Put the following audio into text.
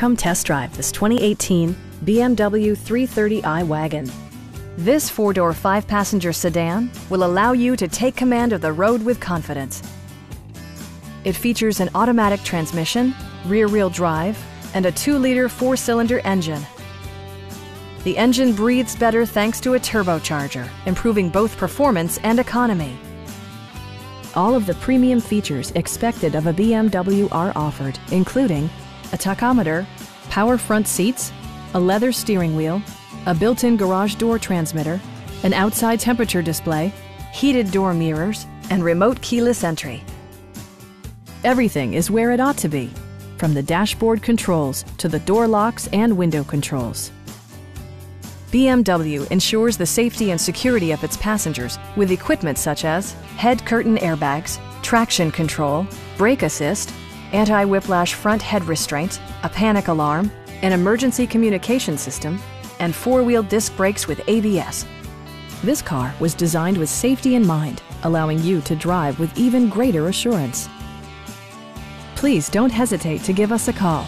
Come test drive this 2018 BMW 330i wagon. This four-door, five-passenger sedan will allow you to take command of the road with confidence. It features an automatic transmission, rear-wheel drive, and a 2-liter four-cylinder engine. The engine breathes better thanks to a turbocharger, improving both performance and economy. All of the premium features expected of a BMW are offered, including a tachometer, power front seats, a leather steering wheel, a built-in garage door transmitter, an outside temperature display, heated door mirrors, and remote keyless entry. Everything is where it ought to be, from the dashboard controls to the door locks and window controls. BMW ensures the safety and security of its passengers with equipment such as head curtain airbags, traction control, brake assist, anti-whiplash front head restraint, a panic alarm, an emergency communication system, and four-wheel disc brakes with ABS. This car was designed with safety in mind, allowing you to drive with even greater assurance. Please don't hesitate to give us a call